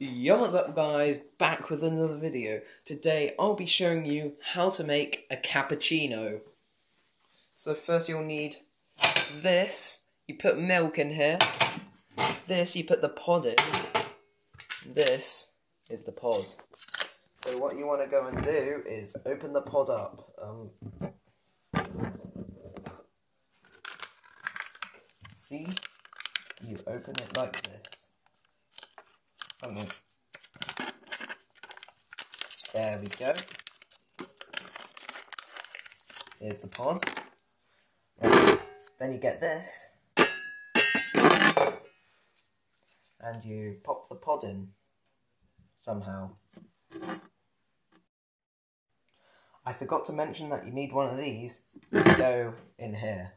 Yo, what's up guys? Back with another video. Today I'll be showing you how to make a cappuccino. So first you'll need this. You put milk in here. This you put the pod in. This is the pod. So what you want to go and do is open the pod up. Um, see? You open it like this. There we go. Here's the pod. Then you get this. And you pop the pod in somehow. I forgot to mention that you need one of these to go in here.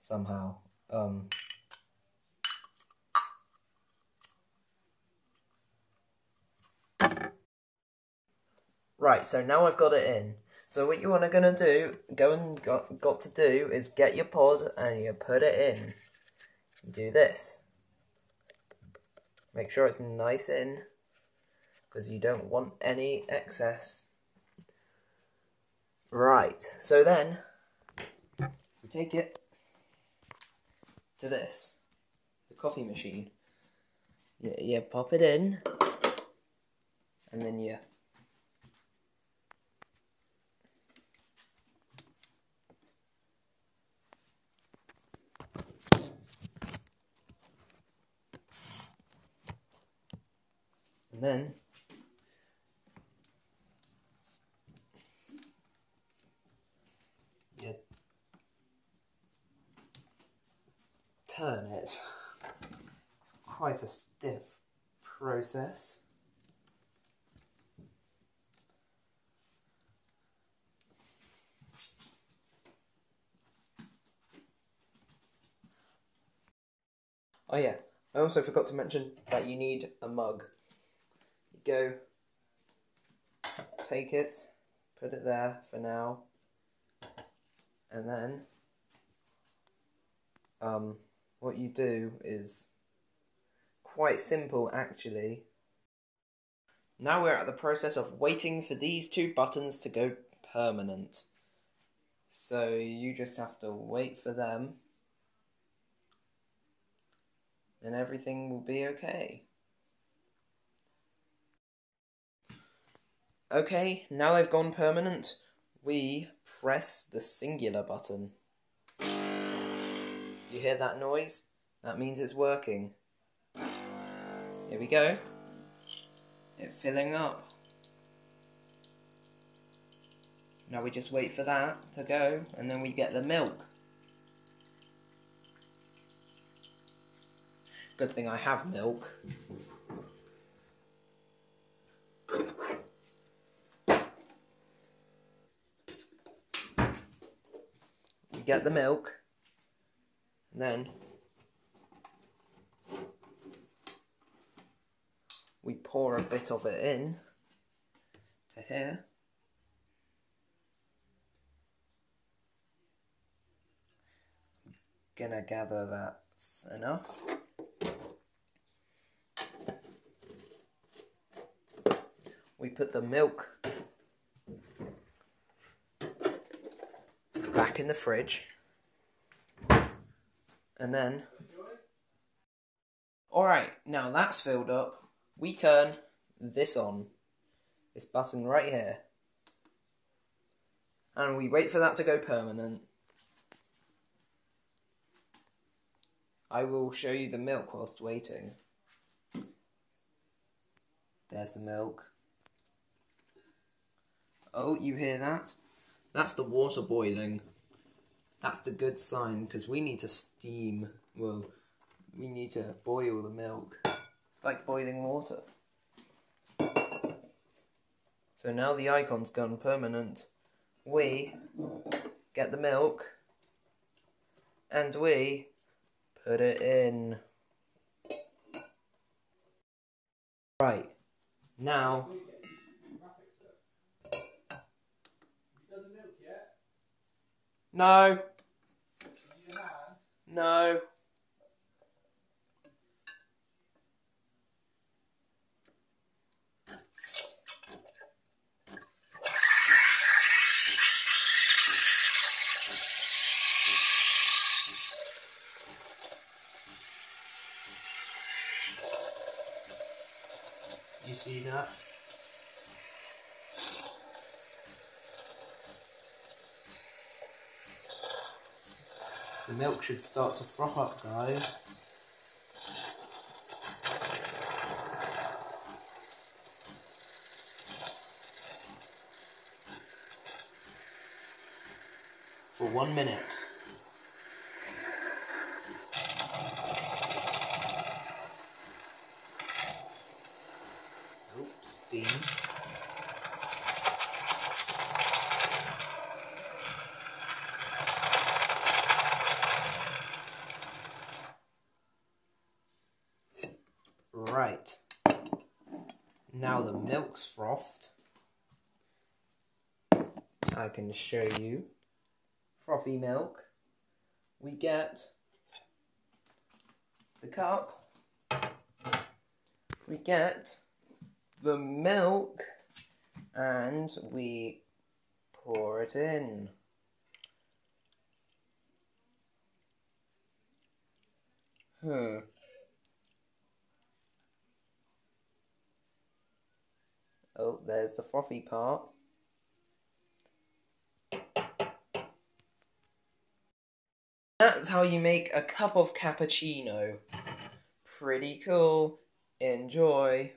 Somehow. Um, right, so now I've got it in. So what you want to gonna do, go and got, got to do is get your pod and you put it in. You do this. Make sure it's nice in because you don't want any excess. Right, so then we take it to this, the coffee machine. Yeah, you pop it in, and then you then you turn it. It's quite a stiff process. Oh yeah, I also forgot to mention that you need a mug. Go, take it, put it there for now, and then um, what you do is quite simple actually. Now we're at the process of waiting for these two buttons to go permanent. So you just have to wait for them and everything will be okay. Okay, now they've gone permanent, we press the singular button. You hear that noise? That means it's working. Here we go. It's filling up. Now we just wait for that to go, and then we get the milk. Good thing I have milk. Get the milk, and then we pour a bit of it in to here. Gonna gather that's enough. We put the milk back in the fridge. And then Alright, now that's filled up we turn this on, this button right here, and we wait for that to go permanent. I will show you the milk whilst waiting. There's the milk. Oh, you hear that? That's the water boiling. That's the good sign, because we need to steam, well, we need to boil the milk It's like boiling water. So now the icon's gone permanent. We get the milk and we put it in. Right, now No. No. You see that? The milk should start to froth up, guys. For one minute. Oops, steam. Right. Now the milk's frothed. I can show you. Frothy milk. We get the cup. We get the milk and we pour it in. Hmm. Oh, there's the frothy part. That's how you make a cup of cappuccino. Pretty cool. Enjoy.